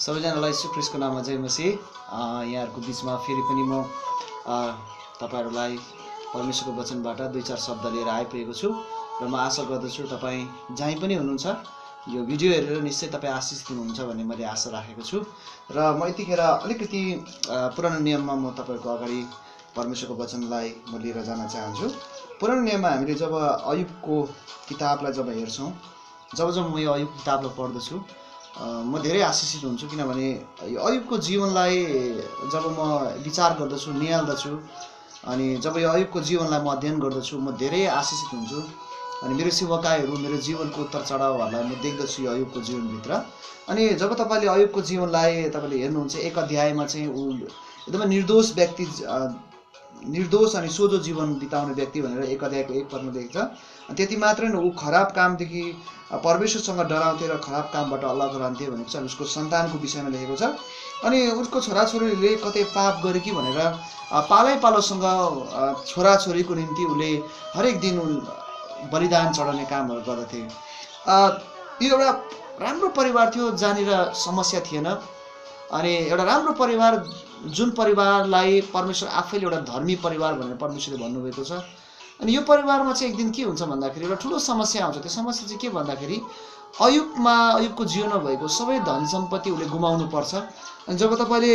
सबैजनालाई सुक्रिसको नाममा जय मसी यहाँहरूको बिचमा फेरि पनि म तपाईँहरूलाई परमेश्वरको वचनबाट दुई चार शब्द लिएर आइपुगेको छु र म आशा गर्दछु तपाईँ जहीँ पनि हुनुहुन्छ। यो भिडियो हेरेर निश्चय तपाईँ आशिष हुनुहुन्छ भन्ने मैले आशा राखेको छु र म यतिखेर अलिकति पुरानो नियममा म तपाईँहरूको अगाडि परमेश्वरको वचनलाई म लिएर जान चाहन्छु। पुरानो नियममा हामीले जब अयुबको किताबलाई जब हेर्छौँ जब जब म यो अयुब किताबलाई पढ्दछु म धेरै आशिषित हुन्छु किनभने यो अयुबको जीवनलाई जब म विचार गर्दछु निहाल्दछु अनि जब यो अयुबको जीवनलाई म अध्ययन गर्दछु म धेरै आशिषित हुन्छु। अनि मेरो सेवकाईहरू मेरो जीवनको उत्तर चढावहरूलाई म देख्दछु यो अयुबको जीवनभित्र। अनि जब तपाईँले अयुबको जीवनलाई तपाईँले हेर्नुहुन्छ एक अध्यायमा चाहिँ ऊ एकदमै निर्दोष व्यक्ति निर्दोष अनि सोझो जीवन बिताउने व्यक्ति भनेर एक अध्यायको एक पदमा देख्छ त्यति मात्रै न ऊ खराब कामदेखि परमेश्वरसँग डराउँथे र खराब कामबाट अलग रहन्थे भनेको चाहिँ उसको सन्तानको विषयमा लेखेको छ। अनि उसको छोराछोरीले कतै पाप गरे कि भनेर पालै पालोसँग छोराछोरीको निम्ति उसले हरेक दिन बलिदान चढाउने कामहरू गर्दथे। यो एउटा राम्रो परिवार थियो जहाँनिर समस्या थिएन। अनि एउटा राम्रो परिवार जुन परिवारलाई परमेश्वर आफैले एउटा धर्मी परिवार भनेर परमेश्वरले भन्नुभएको छ अनि यो परिवारमा चाहिँ एक दिन के हुन्छ भन्दाखेरि एउटा ठुलो समस्या आउँछ। त्यो समस्या चाहिँ के भन्दाखेरि अयुबमा अयुबको जीवनमा भएको सबै धन सम्पत्ति उसले गुमाउनु पर्छ। अनि जब तपाईँले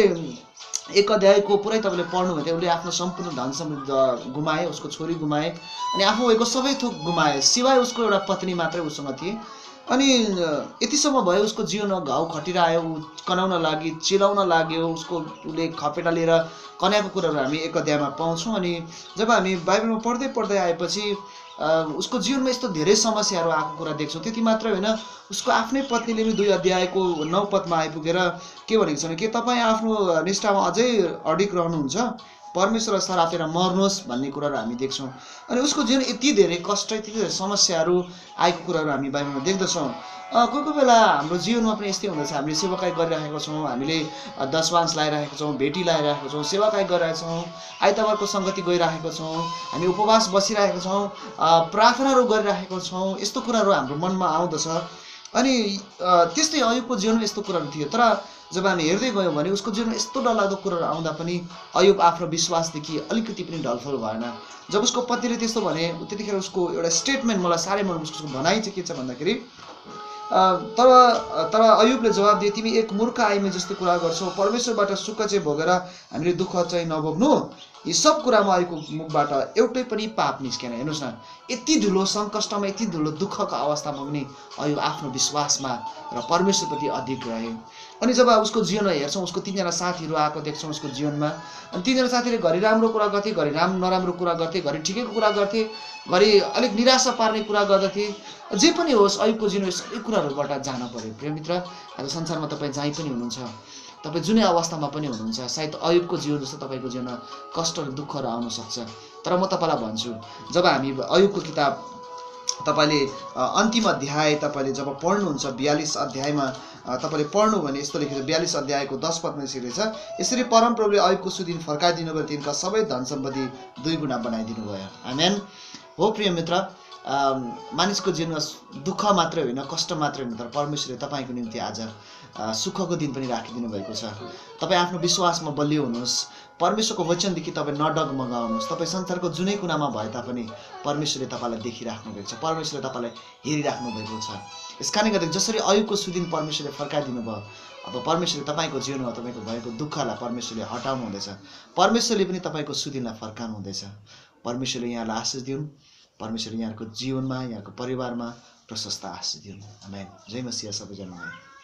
एक अध्यायको पुरै तपाईँले पढ्नुभयो भने उसले आफ्नो सम्पूर्ण धन सम्पत्ति गुमाए उसको छोरी गुमाए अनि आफू भएको सबै थोक गुमाए सिवाय उसको एउटा पत्नी मात्रै उसँग थिए। अनि यतिसम्म भयो उसको जीवनमा घाउ खटिरह्यो कनाउन लागि चिलाउन लाग्यो उसको उसले खपेटा लिएर कन्याको कुराहरू हामी एक अध्यायमा पाउँछौँ। अनि जब हामी बाइबलमा पढ्दै पढ्दै आएपछि उसको जीवनमा यस्तो धेरै समस्याहरू आएको कुरा देख्छौँ। त्यति मात्रै होइन उसको आफ्नै पत्नीले पनि दुई अध्यायको नौ पदमा आइपुगेर के भनेको छ भने के तपाईँ आफ्नो निष्ठामा अझै अडिक रहनुहुन्छ? परमेश्वर सरापेर मर्नुहोस् भन्ने कुराहरू हामी देख्छौँ। अनि उसको जीवन यति धेरै कष्ट यति धेरै समस्याहरू आएको कुराहरू हामी बाइबलमा देख्दछौँ। कोही कोही बेला हाम्रो जीवनमा पनि यस्तै हुँदछ। हामीले सेवाकाई गरिरहेको छौँ हामीले अ, दशवांश लगाइरहेको छौँ भेटी लगाइरहेको छौँ सेवाकाई गरिरहेको छौँ आइतबारको सङ्गति गइरहेको छौँ हामी उपवास बसिरहेको छौँ प्रार्थनाहरू गरिरहेको छौँ यस्तो कुराहरू हाम्रो मनमा आउँदछ। अनि त्यस्तै अयुबको जीवनमा यस्तो कुराहरू थियो। तर जब हामी हेर्दै गयौँ भने उसको जीवनमा यस्तो डरलाग्दो कुराहरू आउँदा पनि अयुब आफ्नो विश्वासदेखि अलिकति पनि ढलफल भएन। जब उसको पतिले त्यस्तो भने त्यतिखेर उसको एउटा स्टेटमेन्ट मलाई साह्रै मन। उसको भनाइ चाहिँ के छ भन्दाखेरि तर तर अयुबले जवाब दिए तिमी एक मूर्ख आइमे जस्तो कुरा गर्छौ। परमेश्वरबाट सुख चाहिँ भोगेर हामीले दुःख चाहिँ नभोग्नु। यी सब कुरामा अहिलेको मुखबाट एउटै पनि पाप निस्केन। हेर्नुहोस् न यति ठुलो सङ्कष्टमा यति ठुलो दुःखको अवस्थामा पनि अयुब आफ्नो विश्वासमा र परमेश्वरप्रति अधिक रहे अनि जब उसको जीवनमा हेर्छौँ उसको तिनजना साथीहरू आएको देख्छौँ उसको जीवनमा। अनि तिनजना साथीले घरि राम्रो कुरा गर्थे घरि राम नराम्रो कुरा गर्थे घरि ठिकैको कुरा गर्थे घरि अलिक निराशा पार्ने कुरा गर्दथे। जे पनि होस् अहिलेको जीवन सबै कुराहरूबाट जान पर्यो। प्रियमित्र आज संसारमा तपाईँ जहीँ पनि हुनुहुन्छ। तपाईँ जुनै अवस्थामा पनि हुनुहुन्छ सायद अयुबको जीवन जस्तो तपाईँको जीवनमा कष्टहरू दुःखहरू आउन सक्छ। तर म तपाईँलाई भन्छु जब हामी अयुबको किताब तपाईँले अन्तिम अध्याय तपाईँले जब पढ्नुहुन्छ बयालिस अध्यायमा तपाईँले पढ्नु भने यस्तो लेखेको छ बयालिस अध्यायको दस पदमा यसरी छ यसरी परमप्रभुले अयुबको सुदिन फर्काइदिनु भयो तिनका सबै धन सम्पत्ति दुई गुणा बनाइदिनु भयो आमेन। हो प्रिय मित्र मानिसको जीवनमा दुःख मात्रै होइन कष्ट मात्रै होइन तर परमेश्वरले तपाईँको निम्ति आज सुखको दिन पनि राखिदिनु भएको छ। तपाईँ आफ्नो विश्वासमा बलियो हुनुहोस्। परमेश्वरको वचनदेखि तपाईँ नडगमगाउनुहोस्। तपाईँ संसारको जुनै कुनामा भए तापनि परमेश्वरले तपाईँलाई देखिराख्नु भएको छ। परमेश्वरले तपाईँलाई हेरिराख्नु भएको छ। यस कारणले गर्दा जसरी अयुको सुदिन परमेश्वरले फर्काइदिनु भयो अब परमेश्वरले तपाईँको जीवनमा तपाईँको भएको दुःखलाई परमेश्वरले हटाउनु हुँदैछ परमेश्वरले पनि तपाईँको सुदिनलाई फर्काउनु हुँदैछ परमेश्वरले यहाँलाई आशिष दिउन्। परमेश्वरले यहाँको जीवनमा यहाँको परिवारमा प्रशस्त आशिष दिउन्। आमेन। जय मसिया सबैजनालाई।